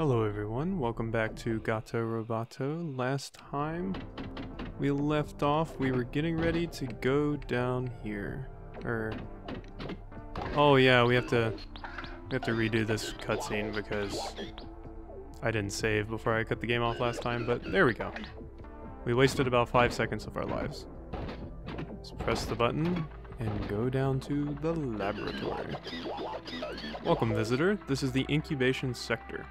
Hello everyone, welcome back to Gato Roboto. Last time we left off, we were getting ready to go down here. Er... Oh yeah, we have to... We have to redo this cutscene because I didn't save before I cut the game off last time, but there we go. We wasted about five seconds of our lives. Let's press the button and go down to the laboratory. Welcome, visitor. This is the incubation sector.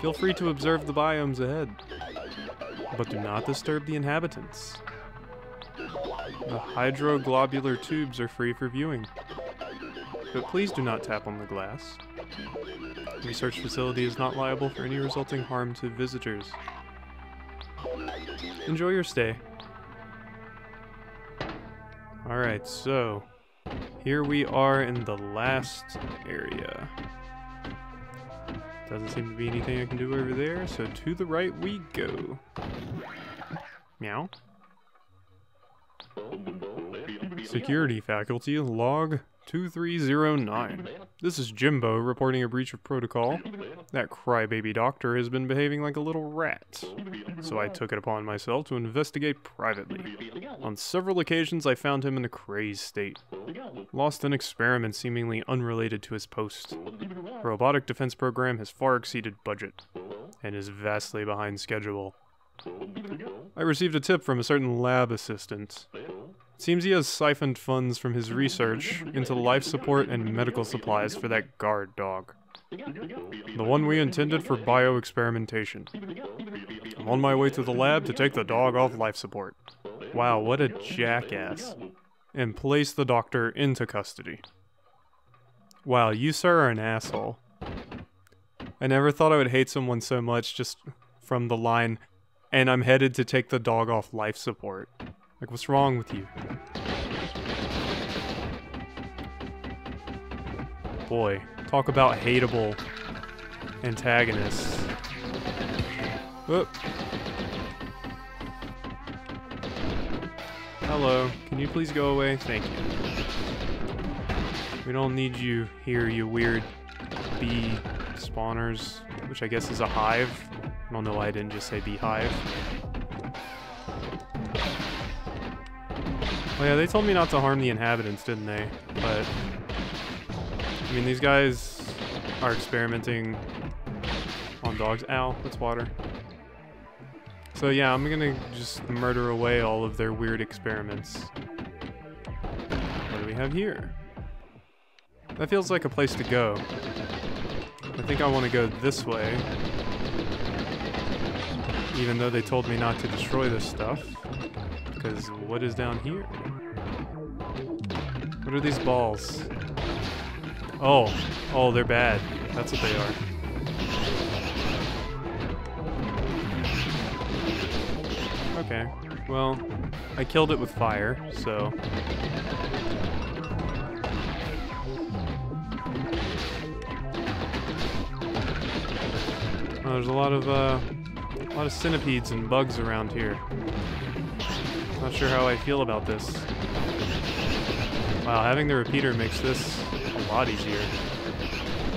Feel free to observe the biomes ahead, but do not disturb the inhabitants. The hydroglobular tubes are free for viewing, but please do not tap on the glass. The research facility is not liable for any resulting harm to visitors. Enjoy your stay. Alright, so here we are in the last area. Doesn't seem to be anything I can do over there, so to the right we go. Meow. Security faculty, log 2309. This is Jimbo reporting a breach of protocol. That crybaby doctor has been behaving like a little rat. So I took it upon myself to investigate privately. On several occasions I found him in a crazed state. Lost an experiment seemingly unrelated to his post. Robotic defense program has far exceeded budget and is vastly behind schedule. I received a tip from a certain lab assistant. Seems he has siphoned funds from his research into life support and medical supplies for that guard dog. The one we intended for bioexperimentation. I'm on my way to the lab to take the dog off life support. Wow, what a jackass. And place the doctor into custody. Wow, you sir are an asshole. I never thought I would hate someone so much just from the line, and I'm headed to take the dog off life support. Like, what's wrong with you? Boy, talk about hateable antagonists. Whoop. Hello, can you please go away? Thank you. We don't need you here, you weird bee spawners, which I guess is a hive. I don't know why I didn't just say beehive. Oh yeah, they told me not to harm the inhabitants, didn't they? But, I mean, these guys are experimenting on dogs. Ow, that's water. So yeah, I'm gonna just murder away all of their weird experiments. What do we have here? That feels like a place to go. I think I want to go this way. Even though they told me not to destroy this stuff. Because what is down here? What are these balls? Oh. Oh, they're bad. That's what they are. Okay. Well, I killed it with fire, so... Oh, there's a lot of, uh, a lot of centipedes and bugs around here. Not sure how I feel about this. Wow, having the repeater makes this a lot easier.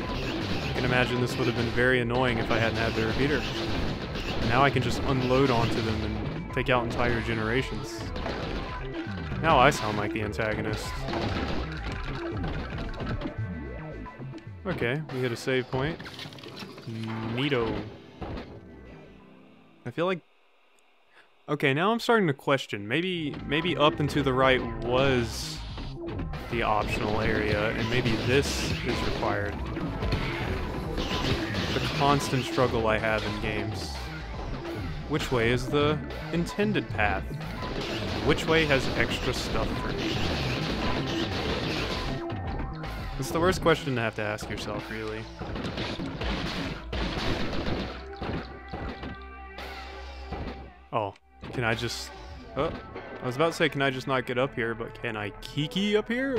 I can imagine this would have been very annoying if I hadn't had the repeater. Now I can just unload onto them and take out entire generations. Now I sound like the antagonist. Okay, we hit a save point. Neato. I feel like Okay, now I'm starting to question. Maybe maybe up and to the right was the optional area, and maybe this is required. The constant struggle I have in games. Which way is the intended path? Which way has extra stuff for me? It's the worst question to have to ask yourself, really. Oh, can I just... Oh, I was about to say, can I just not get up here, but can I kiki up here?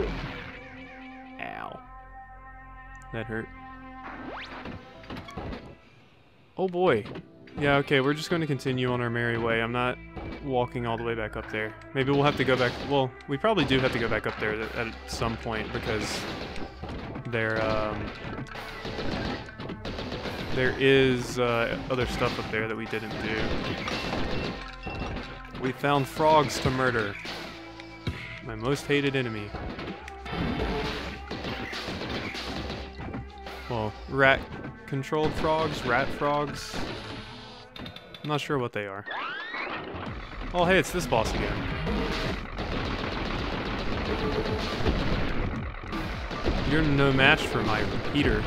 Ow. That hurt. Oh boy. Yeah, okay, we're just going to continue on our merry way. I'm not walking all the way back up there. Maybe we'll have to go back... Well, we probably do have to go back up there at some point because they're, um... there is uh, other stuff up there that we didn't do. We found frogs to murder. My most hated enemy. Well, rat-controlled frogs, rat frogs. I'm not sure what they are. Oh, hey, it's this boss again. You're no match for my repeater.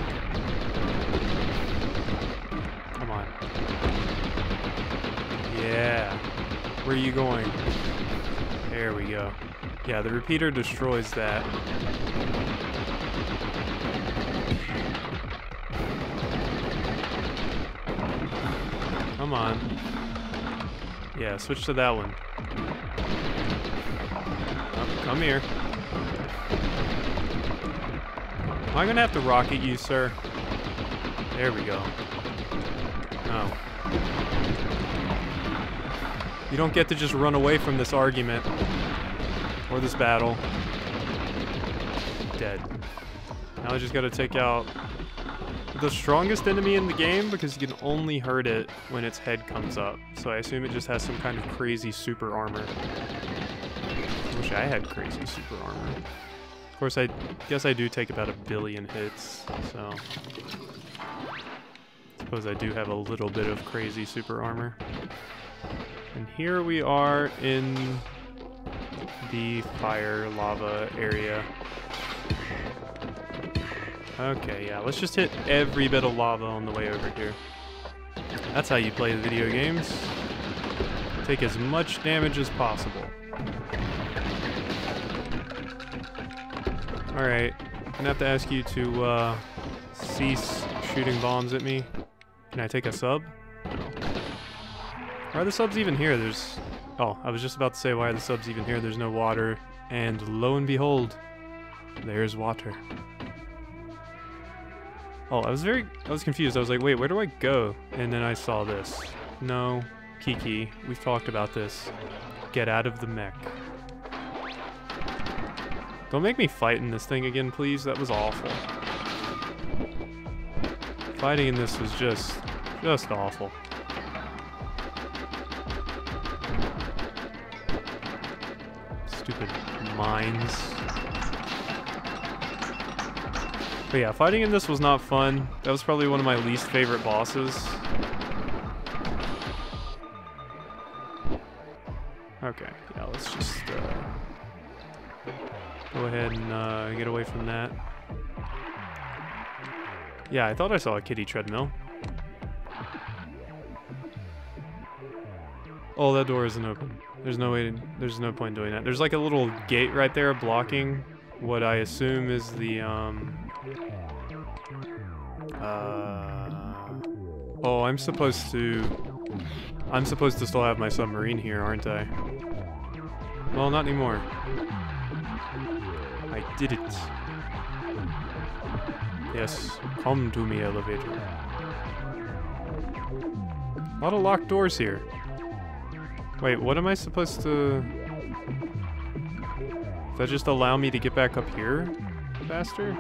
Come on. Yeah. Where are you going? There we go. Yeah, the repeater destroys that. Come on. Yeah, switch to that one. Oh, come here. Am I gonna have to rocket you, sir? There we go. Oh. You don't get to just run away from this argument. Or this battle. Dead. Now I just gotta take out the strongest enemy in the game because you can only hurt it when its head comes up. So I assume it just has some kind of crazy super armor. Wish I had crazy super armor. Of course, I guess I do take about a billion hits, so... Suppose I do have a little bit of crazy super armor. And here we are in the fire lava area. Okay, yeah, let's just hit every bit of lava on the way over here. That's how you play the video games. Take as much damage as possible. Alright, I'm gonna have to ask you to uh, cease shooting bombs at me. Can I take a sub? Why are the subs even here? There's... Oh, I was just about to say why are the subs even here? There's no water. And lo and behold, there's water. Oh, I was very, I was confused. I was like, wait, where do I go? And then I saw this. No, Kiki, we've talked about this. Get out of the mech. Don't make me fight in this thing again, please. That was awful. Fighting in this was just, just awful. Mines. But yeah, fighting in this was not fun. That was probably one of my least favorite bosses. Okay, yeah, let's just uh, go ahead and uh, get away from that. Yeah, I thought I saw a kitty treadmill. Oh, that door isn't open. There's no way, to, there's no point doing that. There's like a little gate right there blocking what I assume is the, um, uh, oh, I'm supposed to... I'm supposed to still have my submarine here, aren't I? Well, not anymore. I did it. Yes, come to me, elevator. A lot of locked doors here. Wait, what am I supposed to... Does that just allow me to get back up here faster?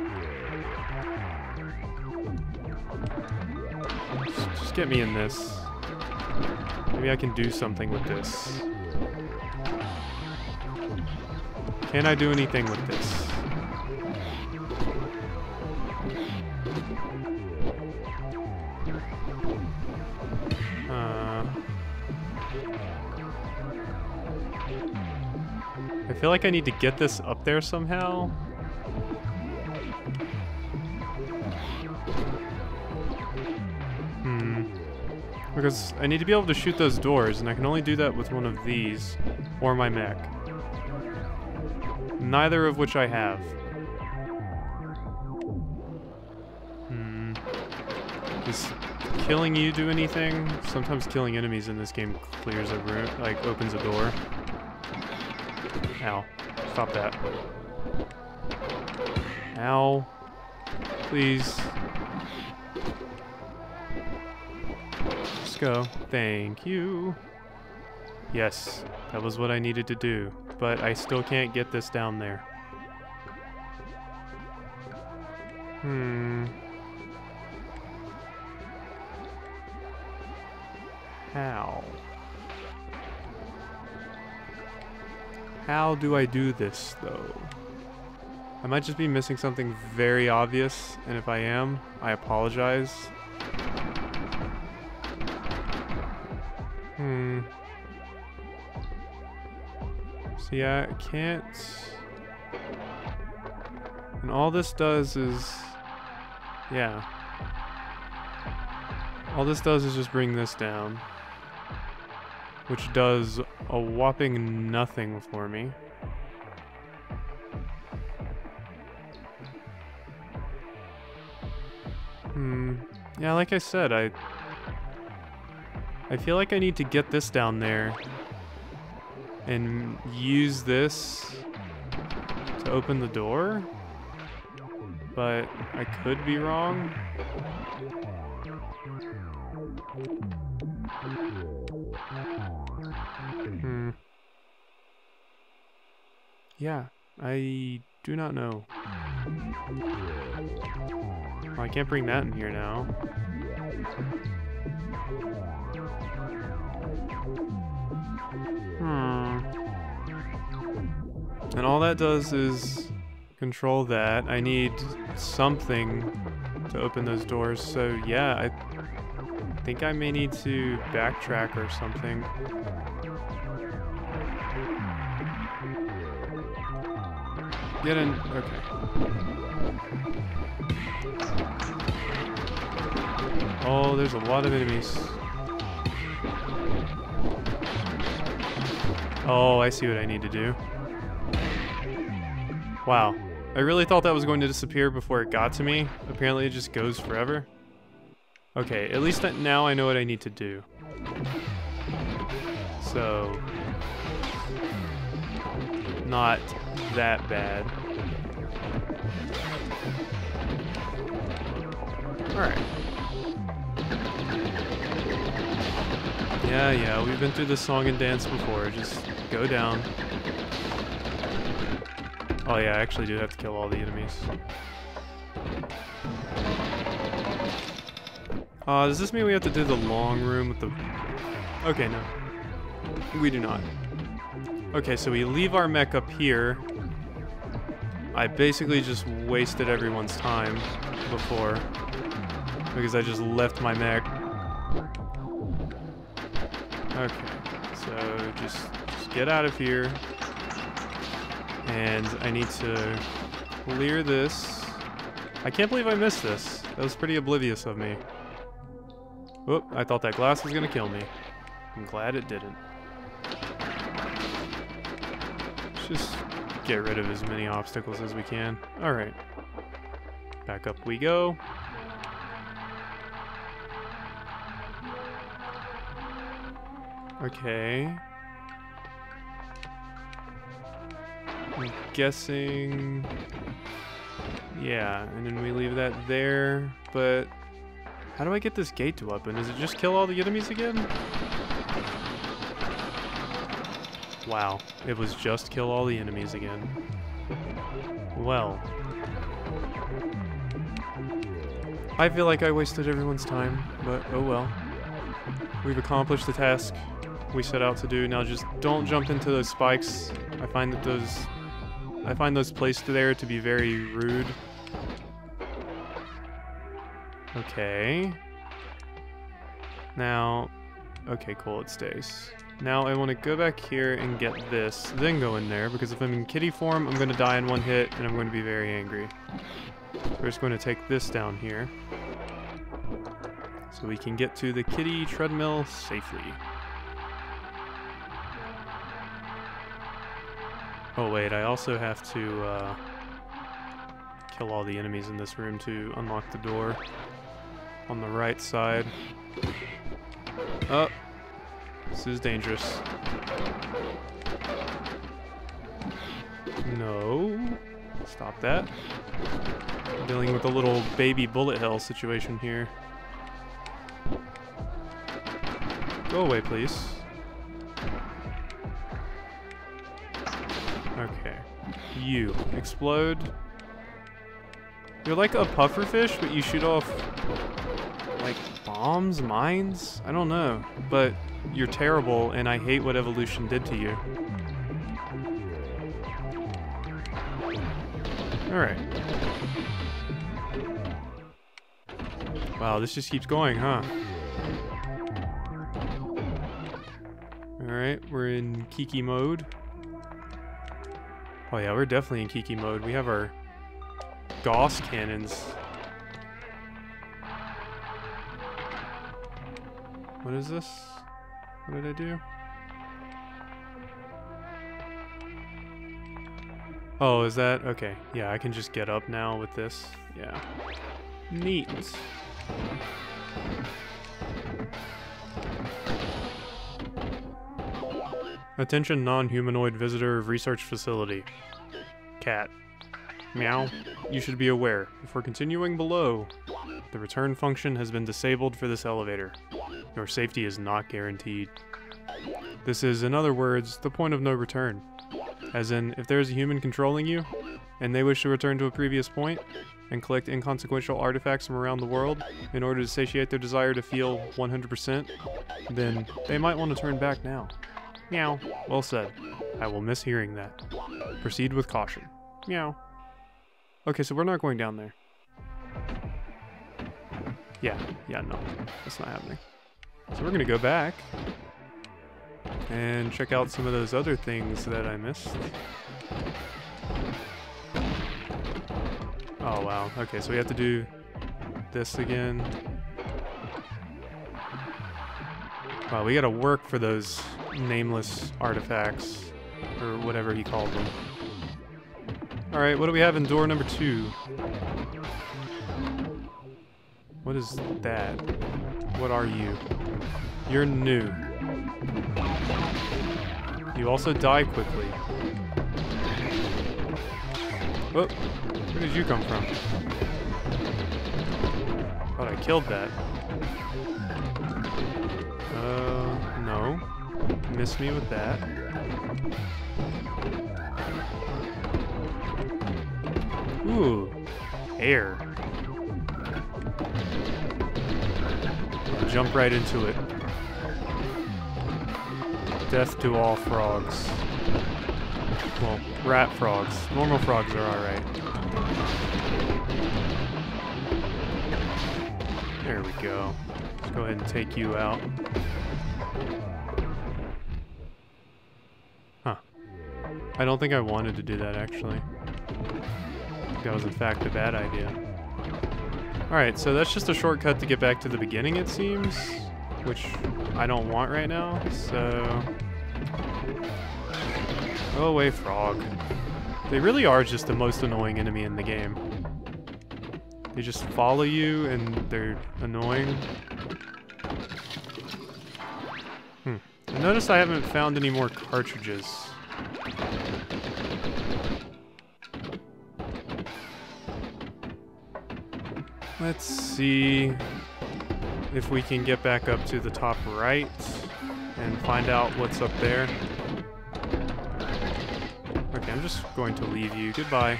Just get me in this. Maybe I can do something with this. Can I do anything with this? I feel like I need to get this up there somehow. Hmm. Because I need to be able to shoot those doors, and I can only do that with one of these, or my mech. Neither of which I have. Hmm. Does killing you do anything? Sometimes killing enemies in this game clears a room, like opens a door. Ow. Stop that. Ow. Please. Let's go. Thank you. Yes, that was what I needed to do, but I still can't get this down there. Hmm. How? How do I do this, though? I might just be missing something very obvious, and if I am, I apologize. Hmm. So yeah, I can't... And all this does is... Yeah. All this does is just bring this down. Which does a whopping nothing for me. Hmm. Yeah, like I said, I... I feel like I need to get this down there and use this to open the door, but I could be wrong. Yeah, I do not know. Well, I can't bring that in here now. Hmm. And all that does is control that. I need something to open those doors. So yeah, I think I may need to backtrack or something. Get in. Okay. Oh, there's a lot of enemies. Oh, I see what I need to do. Wow. I really thought that was going to disappear before it got to me. Apparently it just goes forever. Okay, at least now I know what I need to do. So... Not that bad. Alright. Yeah, yeah, we've been through this song and dance before. Just go down. Oh yeah, I actually do have to kill all the enemies. Uh, does this mean we have to do the long room with the... Okay, no. We do not. Okay, so we leave our mech up here. I basically just wasted everyone's time before. Because I just left my mech Okay, so just, just get out of here. And I need to clear this. I can't believe I missed this. That was pretty oblivious of me. Whoop, I thought that glass was gonna kill me. I'm glad it didn't. Let's just get rid of as many obstacles as we can. Alright. Back up we go. Okay. I'm guessing... Yeah, and then we leave that there, but... How do I get this gate to open? Does it just kill all the enemies again? Wow, it was just kill all the enemies again. Well. I feel like I wasted everyone's time, but oh well. We've accomplished the task we set out to do. Now just don't jump into those spikes. I find that those... I find those placed there to be very rude. Okay. Now... Okay, cool, it stays. Now I want to go back here and get this, then go in there, because if I'm in kitty form, I'm going to die in one hit, and I'm going to be very angry. We're just going to take this down here. So we can get to the kitty treadmill safely. Oh wait, I also have to uh, kill all the enemies in this room to unlock the door on the right side. Oh, this is dangerous. No, stop that. Dealing with a little baby bullet hell situation here. Go away, please. Okay. You. Explode. You're like a pufferfish, but you shoot off, bombs, mines? I don't know, but you're terrible and I hate what evolution did to you. Alright. Wow, this just keeps going, huh? Alright, we're in Kiki mode. Oh yeah, we're definitely in Kiki mode. We have our Gauss cannons. What is this? What did I do? Oh, is that? Okay. Yeah, I can just get up now with this. Yeah. Neat. Attention non-humanoid visitor of research facility. Cat. Meow. You should be aware, if we're continuing below, the return function has been disabled for this elevator. Your safety is not guaranteed. This is, in other words, the point of no return. As in, if there is a human controlling you, and they wish to return to a previous point, and collect inconsequential artifacts from around the world in order to satiate their desire to feel 100%, then they might want to turn back now. Meow. Well said. I will miss hearing that. Proceed with caution. Meow. Okay, so we're not going down there. Yeah, yeah, no. That's not happening. So we're gonna go back and check out some of those other things that I missed. Oh wow, okay, so we have to do this again. Wow, we gotta work for those nameless artifacts, or whatever he called them. Alright, what do we have in door number two? What is that? What are you? You're new. You also die quickly. Oh, where did you come from? Thought I killed that. Uh, no. Miss me with that. Ooh, air. Jump right into it. Death to all frogs. Well, rat frogs. Normal frogs are alright. There we go. Let's go ahead and take you out. Huh. I don't think I wanted to do that, actually. That was, in fact, a bad idea. Alright, so that's just a shortcut to get back to the beginning, it seems. Which I don't want right now, so... Go away, frog. They really are just the most annoying enemy in the game. They just follow you and they're annoying. Hmm. I notice I haven't found any more cartridges. Let's see if we can get back up to the top right and find out what's up there. Okay, I'm just going to leave you. Goodbye.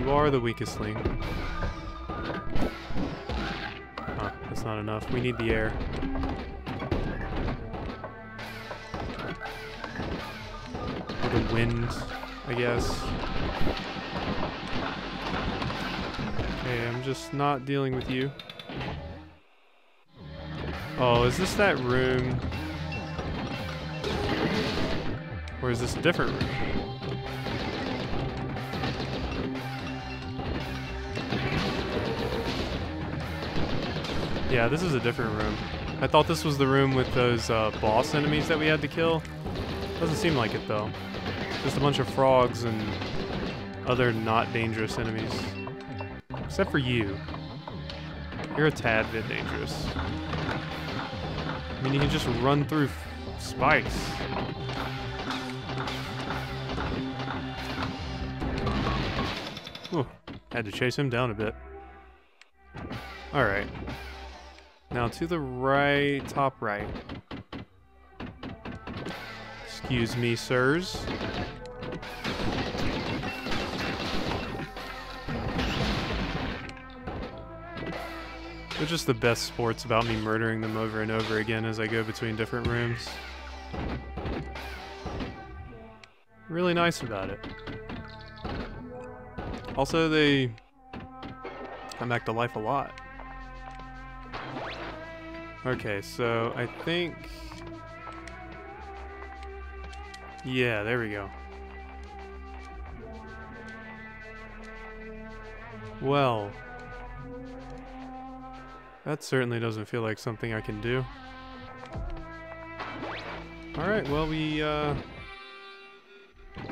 You are the weakest link. Huh, that's not enough. We need the air. Or the wind, I guess. Okay, I'm just not dealing with you. Oh, is this that room? Or is this a different room? Yeah, this is a different room. I thought this was the room with those uh, boss enemies that we had to kill. Doesn't seem like it though. Just a bunch of frogs and other not dangerous enemies. Except for you. You're a tad bit dangerous. I mean, you can just run through spikes. Ooh, had to chase him down a bit. Alright. Now to the right, top right. Excuse me, sirs. They're just the best sports about me murdering them over and over again as I go between different rooms. Really nice about it. Also, they come back to life a lot. Okay, so I think... Yeah, there we go. Well, that certainly doesn't feel like something I can do. Alright, well we uh,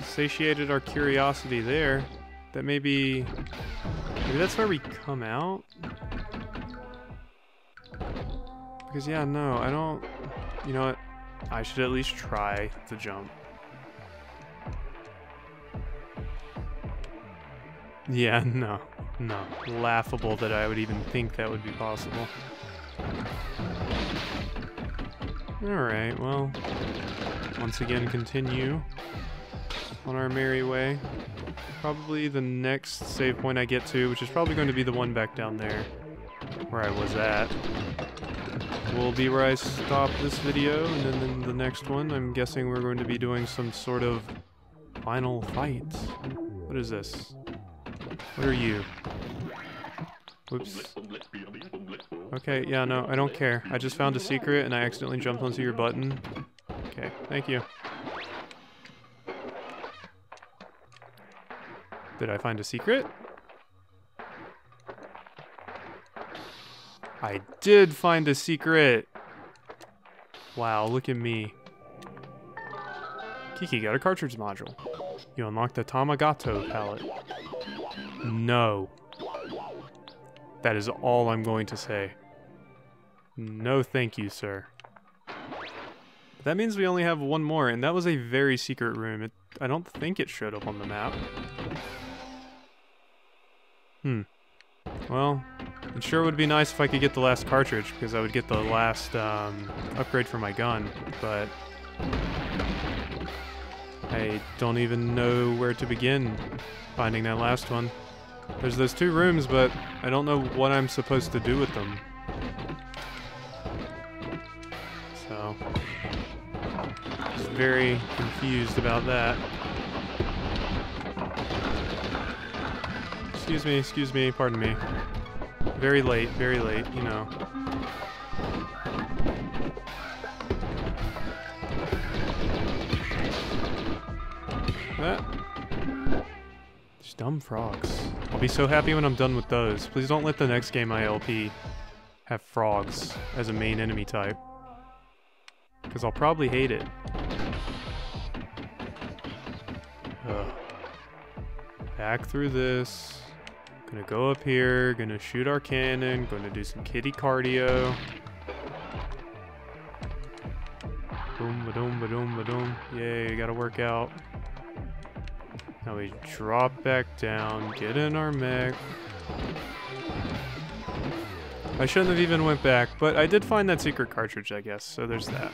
satiated our curiosity there. That maybe... Maybe that's where we come out? Because yeah, no, I don't... You know what? I should at least try the jump. Yeah, no. No. Laughable that I would even think that would be possible. Alright, well... Once again, continue on our merry way. Probably the next save point I get to, which is probably going to be the one back down there, where I was at, will be where I stop this video, and then in the next one, I'm guessing we're going to be doing some sort of final fight. What is this? What are you? Whoops. Okay, yeah, no, I don't care. I just found a secret and I accidentally jumped onto your button. Okay, thank you. Did I find a secret? I did find a secret! Wow, look at me. Kiki got a cartridge module. You unlocked the Tamagato palette. No. That is all I'm going to say. No thank you, sir. That means we only have one more, and that was a very secret room. It, I don't think it showed up on the map. Hmm. Well, it sure would be nice if I could get the last cartridge, because I would get the last um, upgrade for my gun, but... I don't even know where to begin finding that last one. There's those two rooms, but I don't know what I'm supposed to do with them. So, just very confused about that. Excuse me, excuse me, pardon me. Very late, very late, you know. Dumb frogs. I'll be so happy when I'm done with those. Please don't let the next game I LP have frogs as a main enemy type. Because I'll probably hate it. Ugh. Back through this. Gonna go up here, gonna shoot our cannon, gonna do some kitty cardio. Boom, ba doom, ba doom, ba doom. Yay, gotta work out. Now we drop back down, get in our mech. I shouldn't have even went back, but I did find that secret cartridge, I guess, so there's that.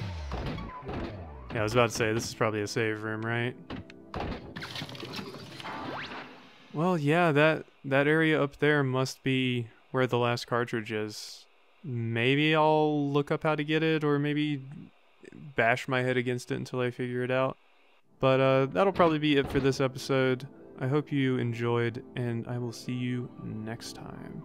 Yeah, I was about to say, this is probably a save room, right? Well, yeah, that, that area up there must be where the last cartridge is. Maybe I'll look up how to get it, or maybe bash my head against it until I figure it out. But uh, that'll probably be it for this episode. I hope you enjoyed, and I will see you next time.